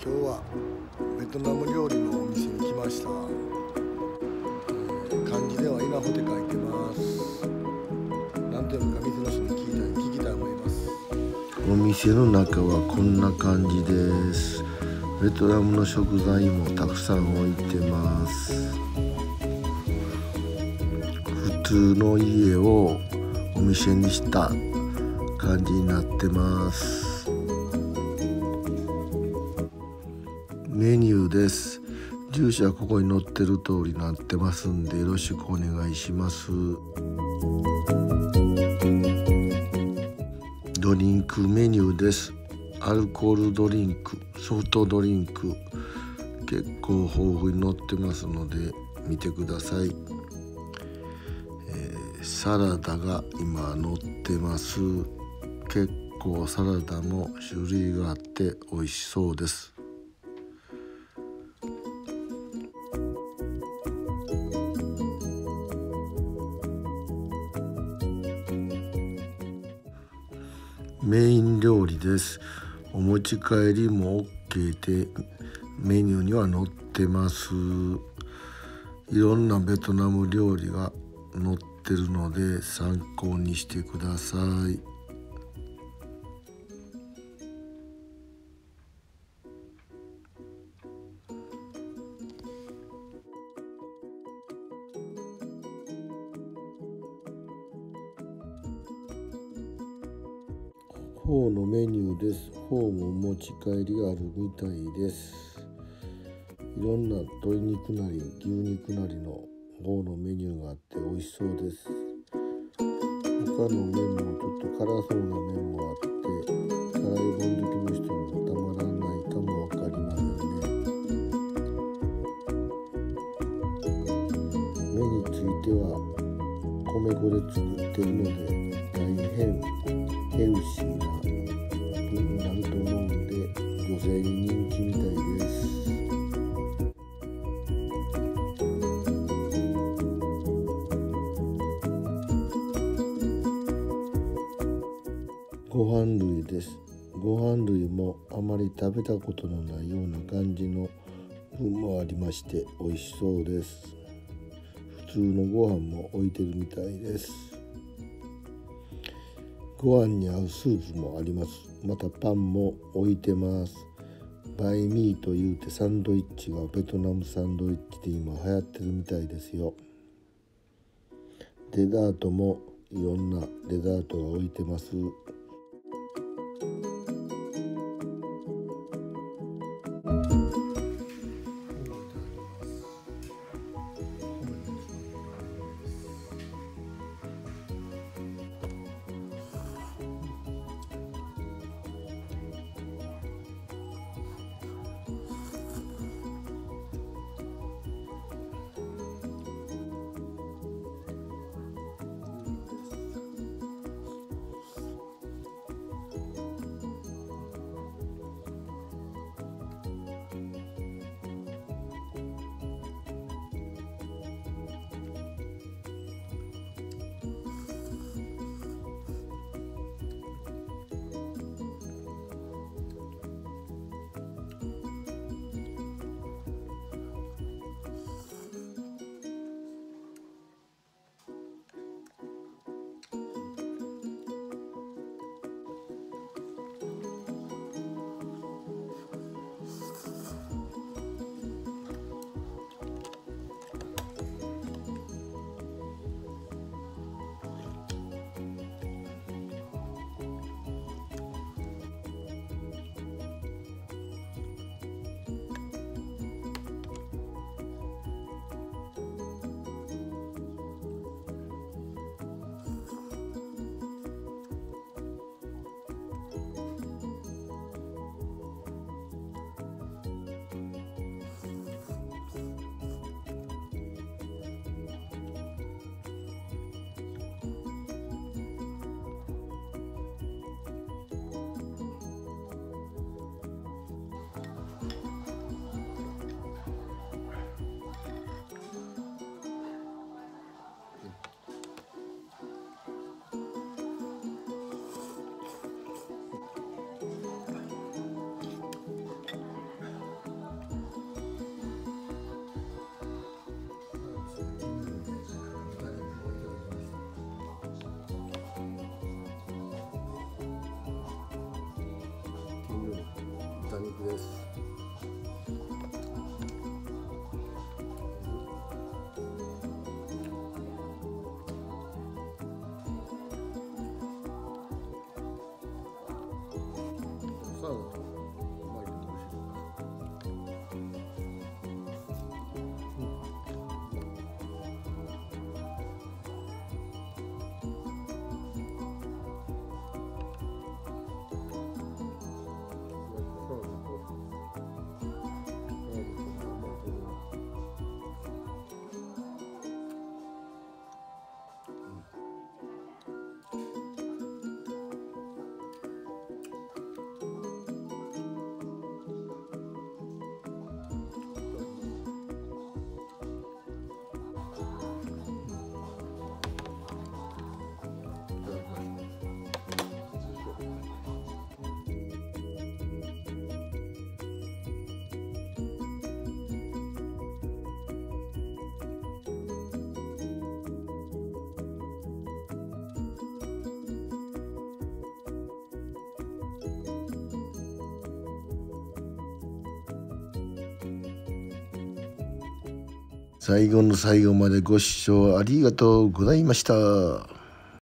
今日はベトナム料理のお店に来ました、えー、漢字では稲穂で書いてます。何と読むか水の人に聞いた聞きたい思います。お店の中はこんな感じです。ベトナムの食材もたくさん置いてます。普通の家をお店にした感じになってます。メニューです。住所はここに載ってる通りになってますんでよろしくお願いします。ドリンクメニューです。アルコールドリンクソフトドリンク結構豊富に載ってますので見てください、えー、サラダが今載ってます。結構サラダも種類があって美味しそうです。メイン料理です。お持ち帰りも OK でメニューには載ってます。いろんなベトナム料理が載ってるので参考にしてください。フォーのメニューです。フォーも持ち帰りがあるみたいです。いろんな鶏肉なり牛肉なりのフォーのメニューがあって美味しそうです。他の麺もちょっと辛そうな麺もあって辛いもん好きの人にもたまらないかもわかりませんね。麺については米粉で作ってるので大変ヘルシーなになると思うんで女性に人気みたいですご飯類ですご飯類もあまり食べたことのないような感じの分もありまして美味しそうです通のご飯も置いてるみたいです。ご飯に合うスープもあります。またパンも置いてます。バイミーというてサンドイッチがベトナムサンドイッチで今流行ってるみたいですよ。デザートもいろんなデザートが置いてます。最後の最後までご視聴ありがとうございました。